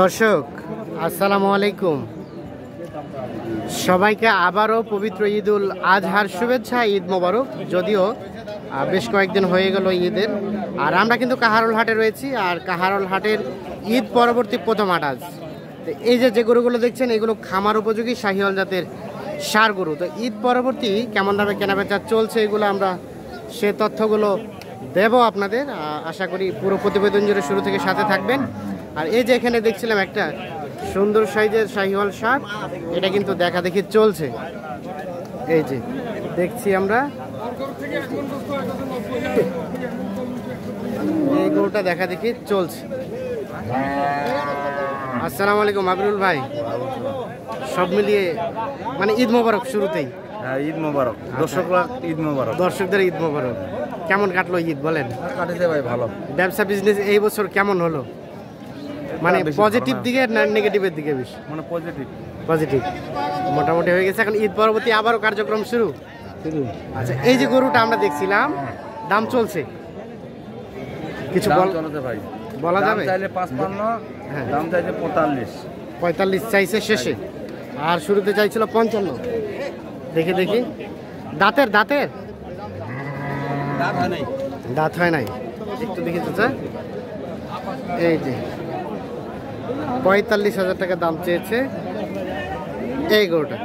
দর্শক, আসসালামু আলাইকুম। সবাইকে আবারও পবিত্র ঈদ উল আজহার শুভেচ্ছা, ঈদ মোবারক। যদিও বেশ কয়েকদিন হয়ে গেল ঈদের। আর আমরা কিন্তু কাহারুল হাটে রয়েছি, আর কাহারুল হাটের ঈদ পরবর্তী প্রথম হাট আজ। তো এই যে যে গরুগুলো দেখছেন, এগুলো খামার উপযোগী শাহিওয়াল জাতের সার গরু। তো ঈদ পরবর্তী কেমন দামে কেনাবেচা চলছে এগুলো আমরা সে তথ্যগুলো দেব আপনাদের। আশা করি পুরো প্রতিবেদন জুড়ে শুরু থেকে সাথে থাকবেন। আর এই যে এখানে দেখছিলাম একটা সুন্দর সাইজের শাহিওয়াল সার এটা কিন্তু দেখা দেখি চলছে। এই যে দেখছি আমরা। এই গরুটা দেখা দেখি চলছে। আসসালামু আলাইকুম আবরুল ভাই। সব মিলিয়ে মানে ঈদ মোবারক শুরুতেই। হ্যাঁ ঈদ মোবারক। দর্শকরা ঈদ মোবারক। দর্শকদের ঈদ মোবারক। কেমন কাটলো ঈদ বলেন? কাটিতে ভাই ভালো। ব্যবসা বিজনেস এই বছর কেমন হলো? মানে পজিটিভ না। দিকে না নেগেটিভের দিকে বেশি? মানে পজিটিভ পজিটিভ মোটামুটি হয়ে গেছে এখন ঈদ পরবর্তী আবারও কার্যক্রম শুরু? আচ্ছা এই যে গরুটা আমরা দেখছিলাম দাম চলছে। কিছু দাম বল চলতে ভাই। বলা দাম যাবে? চাইলে পাঁচপান্ন হ্যাঁ। দাম চাইছে পঁয়তাল্লিশ। পঁয়তাল্লিশ চাইছে শেষে। আর শুরুতে চাইছিল পঞ্চান্ন। দেখি দেখি। দাঁতের দাঁতের? দাঁত হয় নাই। দাঁত হয় নাই। একটু দেখি চাচা। এই যে। পঁয়তাল্লিশ হাজার টাকা দাম চেয়েছে এই গরুটা।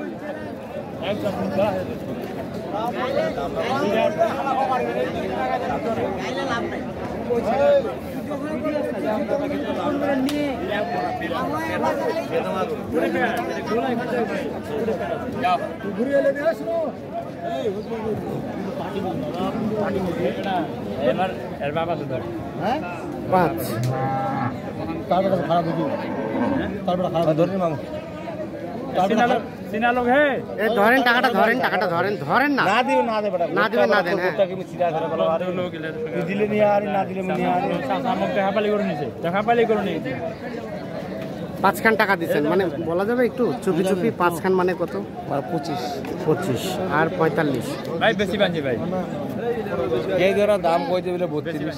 পাঁচ। মামু সিনা লোক হে। এ ধরেন টাকাটা ধরেন টাকাটা ধরেন ধরেন না। না দিও না দে না দিবেন, না দেন, হ্যাঁ। দিলে নিয়ে আরি না দিলে নিয়ে আরি আমাকে দেখা পালি করে নিছে। দেখা পালি করে নিয়েছে পাঁচখান টাকা দিচ্ছেন মানে বলা যাবে একটু চুপি চুপি পাঁচখান মানে কত? পঁচিশ। পঁচিশ। আর পঁয়তাল্লিশ। ভাই বেশি বানছি ভাই। এই ধরা দাম কইতে বলে বত্রিশ।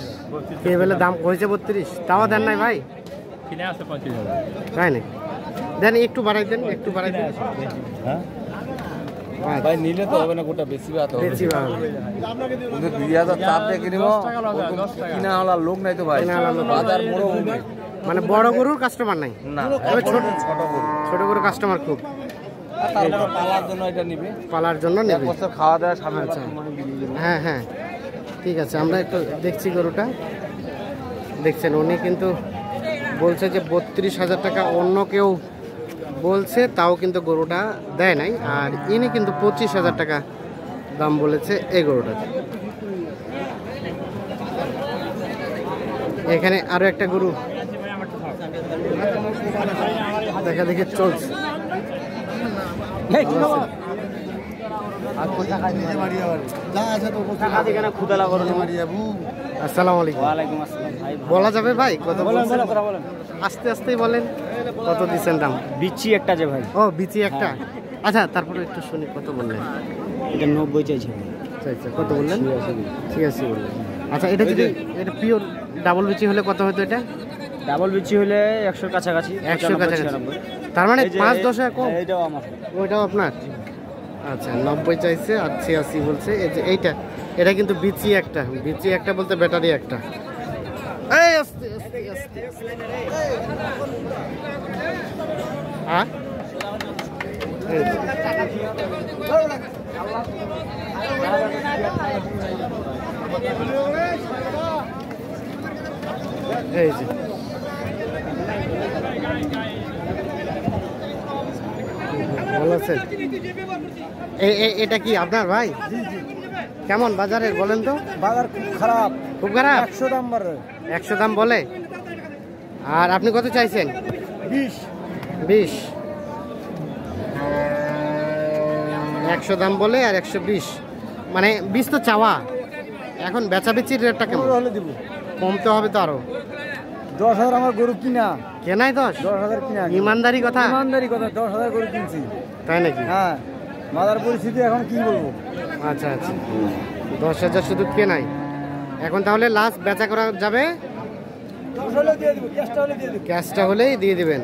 কে বেলে দাম হয়েছে বত্রিশ? তাও দেন নাই ভাই? কিনে আসছে পঁচিশ তাই নাকি? দেন একটু বাড়াই দেন একটু বাড়াই দেন। হ্যাঁ? ভাই নিলে তো হবে না গোটা বেশি বাত হবে। বেশি ভালো কিন্তু দুই হাজার চাপ দিয়ে কিনব টাকা লাগবে, দশ টাকা। কিনা হলা লোক নাই তো ভাই। কিনা হলা বাজার বড় হবে মানে বড় গরুর কাস্টমার নাই। না ছোট ছোট গরুর কাস্টমার খুব। পালার জন্য নিবে। খাওয়া দাওয়া সামনে আচ্ছা। হ্যাঁ হ্যাঁ ঠিক আছে আমরা একটু দেখছি গরুটা। দেখছেন উনি কিন্তু বলছে যে বত্রিশ হাজার টাকা অন্য কেউ বলছে তাও কিন্তু গরুটা দেয় নাই। আর ইনি কিন্তু পঁচিশ হাজার টাকা দাম বলেছে এই গরুটা এখানে আরও একটা গরু। দেখা দেখে চলছে। আসসালামু আলাইকুম। বলা যাবে ভাই কত? আস্তে আস্তেই বলেন কত দিচ্ছেন দাম? বিচ্ছি একটা যে ভাই। ও বিচি একটা? আচ্ছা তারপরে একটু শুনি কত বললেন? এটা নব্বই চাইছে আচ্ছা কত বললেন? ঠিক আছে বললেন। আচ্ছা এটা যদি এটা পিওর ডাবল বিচি হলে কত হতো এটা? ডাবল বিচ্ছি হলে একশোর কাছাকাছি একশো কাছাকাছি। তার মানে পাঁচ দশ এইটাও আমার ওইটাও আপনার? আচ্ছা নব্বই চাইছে আর ছিয়াশি বলছে। এই যে এইটা এটা কিন্তু বিচি একটা। বিচি একটা বলতে ব্যাটারি একটা। এই আস্তে আস্তে আস্তে। হ্যাঁ এই যে। এ- এটা কি আপনার ভাই? কেমন বাজারের বলেন তো? বাজার খুব খারাপ। খুব খারাপ? একশো নাম্বার একশো দাম বলে? আর আপনি কত চাইছেন? বিশ। বিশ। একশো দাম বলে আর একশো বিশ। মানে বিশ তো চাওয়া। এখন বেচা বেচির রেটটা কেমন? হলে দিব। কমতে হবে তো আরও। দশ হাজার আমার গরু কিনা। কেনাই দশ? দশ হাজার কিনা ইমানদারি কথা? ইমানদারি কথা দশ হাজার গরু কিনছি। তাই নাকি? হ্যাঁ বাজার পরিস্থিতি এখন কি বলব? আচ্ছা আচ্ছা। দশ হাজার শুধু কেনাই। এখন তাহলে লাস্ট বেচা করা যাবে? ক্যাশটা হলেই দিয়ে দিবেন।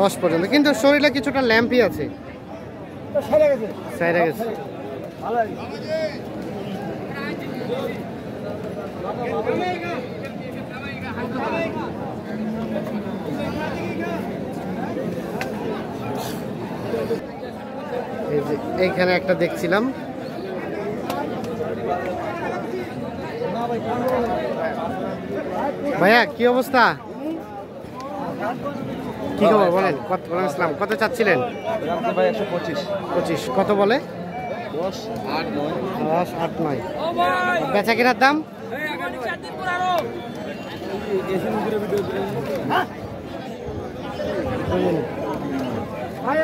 দশ পর্যন্ত। কিন্তু শরীরে কিছুটা ল্যাম্পই আছে। সেরে গেছে। গেছে। ভালো লাগে এই যে এইখানে একটা দেখছিলাম। ভাইয়া, কি অবস্থা? কি খবর? বলেন, কত আসসালাম কত চাচ্ছিলেন? পঁচিশ। কত বলে? দশ, আট, নয়। বেচা কেনার দাম?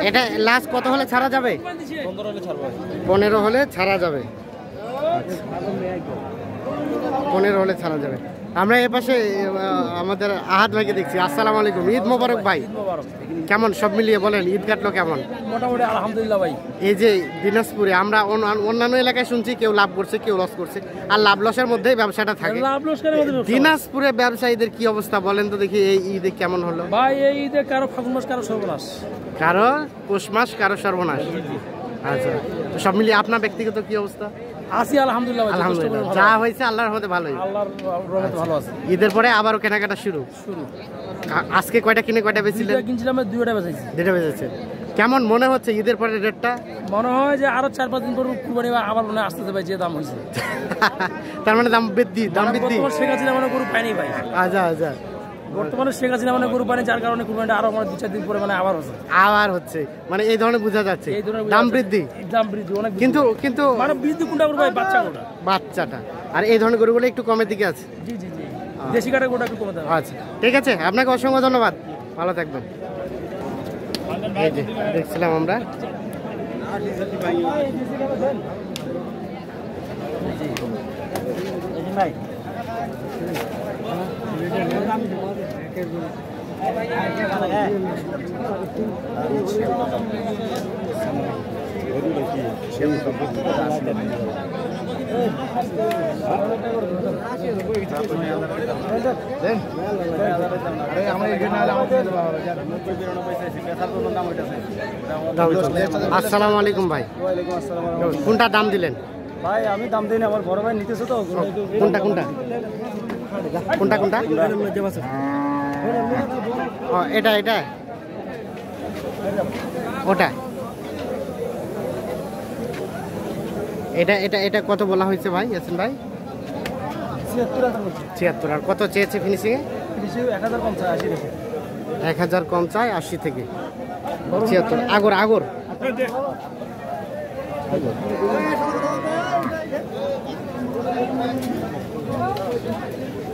এটা লাস্ট কত হলে ছাড়া যাবে? পনেরো হলে ছাড়া যাবে। পনেরো হলে ছাড়া যাবে। আমরা এ পাশে আমাদের আহাত ভাইকে দেখছি। আসসালামু আলাইকুম। ঈদ মোবারক ভাই। কেমন? সব মিলিয়ে বলেন ঈদ কাটলো কেমন? মোটামুটি আলহামদুলিল্লাহ ভাই। এই যে দিনাজপুরে আমরা অন্য- অন্যান্য এলাকায় শুনছি কেউ লাভ করছে কেউ লস করছে আর লাভ লসের মধ্যেই ব্যবসাটা থাকে। লাভ লোসকারের মধ্যে দিনাজপুরে ব্যবসায়ীদের কি অবস্থা বলেন তো দেখি এই ঈদে কেমন হলো? ভাই এই ঈদে কারও ফাগুন মাস কারও সর্বনাশ। কারও পৌষ মাস কারও সর্বনাশ। আচ্ছা তো সব মিলিয়ে আপনার ব্যক্তিগত কি অবস্থা? আছি আলহামদুলিল্লাহ আলহামদুলিল্লাহ। যা হয়েছে আল্লাহর মধ্যে ভালোই। আল্লাহর রহমতে ভালো আছে। ঈদের পরে আবারও কেনাকাটা শুরু? শুরু। আজকে কয়টা কিনে কয়টা বেচিলেন দুইটা কিনছিলাম দুইটা বেচাইছি। যেটা বেচেছে কেমন মনে হচ্ছে ঈদের পরে রেটটা? মনে হয় যে আরও চার পাঁচ দিন পর কুরবানি বা আবার মনে আসতে ভাই যে দাম হয়েছে। তার মানে দাম বৃদ্ধি দাম বৃদ্ধি। বর্তমানে শেখ হাসিনা মানে গরু পাইনি ভাই। আচ্ছা আচ্ছা। বর্তমানে শেখ হাসিনা মানে গরু পাইনি যার কারণে কুরবানিটা আরও মানে দু চার দিন পরে মানে আবার হচ্ছে। আবার হচ্ছে। মানে এই ধরনের বোঝা যাচ্ছে। এই ধরনের দাম বৃদ্ধি। দাম বৃদ্ধি অনেক কিন্তু কিন্তু মানে বৃদ্ধি কোনটা করব ভাই? বাচ্চা কোনটা? বাচ্চাটা। আর এই ধরনের গরুগুলো একটু কমের দিকে আছে। জি জি জি। দেশি কাঠের গোটা একটু কমে দেবে আচ্ছা। ঠিক আছে আপনাকে অসংখ্য ধন্যবাদ। ভালো থাকবেন। এই যে দেখছিলাম আমরা। ভাই। দাম। আসসালামু আলাইকুম ভাই। কোনটা দাম দিলেন? ভাই আমি দাম দিই আমার বড় ভাই নিতেছো তো। কোনটা কোনটা? কোনটা কোনটা? ও, এটা এটা? ওটা? এটা এটা এটা কত বলা হয়েছে ভাই, ইয়াসিন ভাই? ছিয়াত্তর। আর কত চেয়েছে ফিনিশিংয়ে এক হাজার কম চাই আশি থেকে। ছিয়াত্তর। আগর আগর।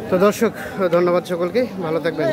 তো দর্শক ধন্যবাদ সকলকে ভালো থাকবেন।